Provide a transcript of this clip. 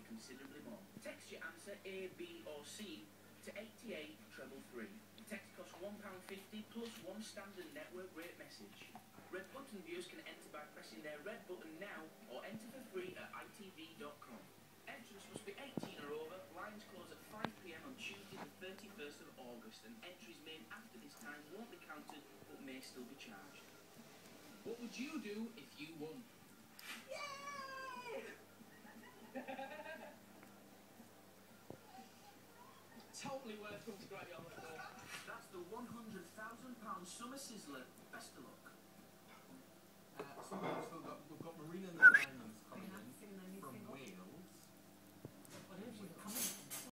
considerably more. Text your answer A, B, or C to 88 treble 3. The text costs £1.50 plus one standard network rate message. Red button viewers can enter by pressing their red button now or enter for free at itv.com. Entrance must be 18 or over. Lines close at 5pm on Tuesday the 31st of August and entries made after this time won't be counted but may still be charged. What would you do if you won? Totally worth coming to for. That's the £100,000 summer sizzler. Best of